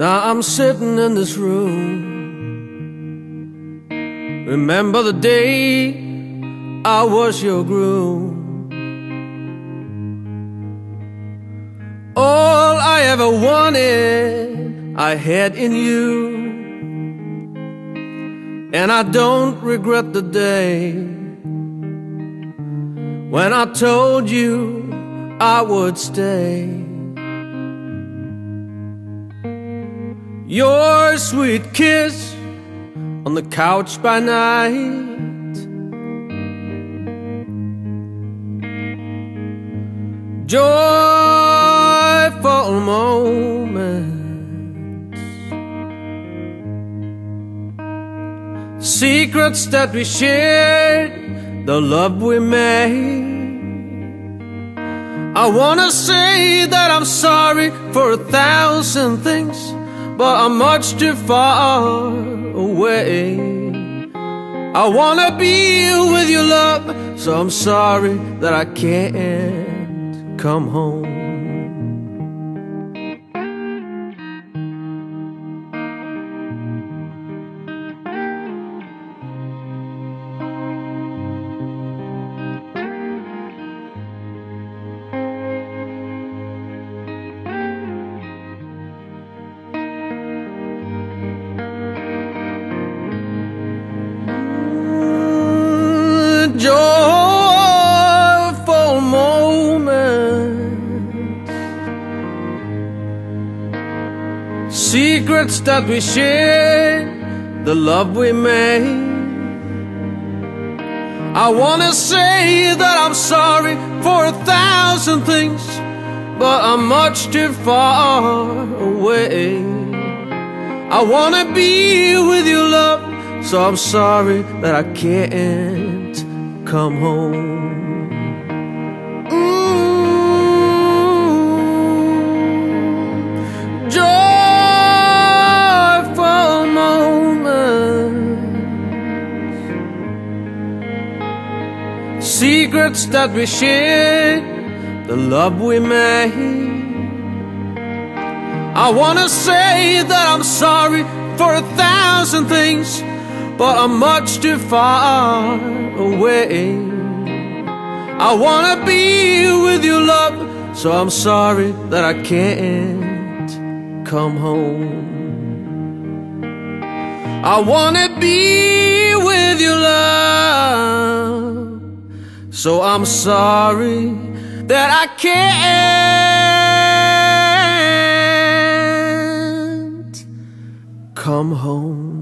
Now I'm sitting in this room. Remember the day I was your groom. All I ever wanted, I had in you. And I don't regret the day when I told you I would stay. Your sweet kiss on the couch by night. Joyful moments. Secrets that we shared, the love we made. I wanna say that I'm sorry for a thousand things but I'm much too far away. I wanna be with you, love, so I'm sorry that I can't come home. Secrets that we shared, the love we made. I wanna say that I'm sorry for a thousand things, but I'm much too far away. I wanna be with you, love, so I'm sorry that I can't come home. Secrets that we shared, the love we made. I wanna say that I'm sorry for a thousand things, but I'm much too far away. I wanna be with you, love, so I'm sorry that I can't come home. I wanna be with you, love, so I'm sorry that I can't come home.